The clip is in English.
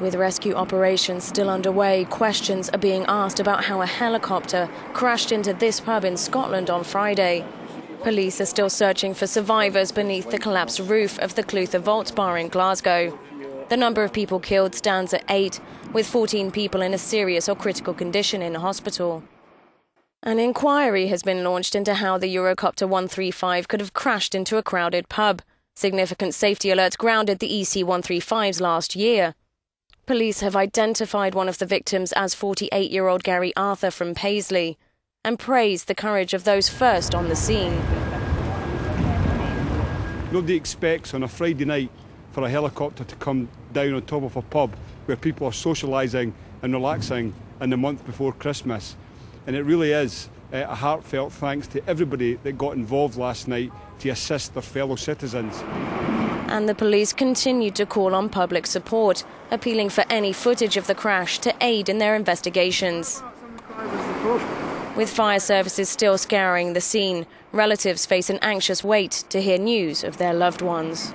With rescue operations still underway, questions are being asked about how a helicopter crashed into this pub in Scotland on Friday. Police are still searching for survivors beneath the collapsed roof of the Clutha Vault Bar in Glasgow. The number of people killed stands at eight, with 14 people in a serious or critical condition in hospital. An inquiry has been launched into how the Eurocopter 135 could have crashed into a crowded pub. Significant safety alerts grounded the EC 135s last year. Police have identified one of the victims as 48 year old Gary Arthur from Paisley and praised the courage of those first on the scene. Nobody expects on a Friday night for a helicopter to come down on top of a pub where people are socialising and relaxing in the month before Christmas. And it really is uh, a heartfelt thanks to everybody that got involved last night to assist their fellow citizens and the police continued to call on public support, appealing for any footage of the crash to aid in their investigations. With fire services still scouring the scene, relatives face an anxious wait to hear news of their loved ones.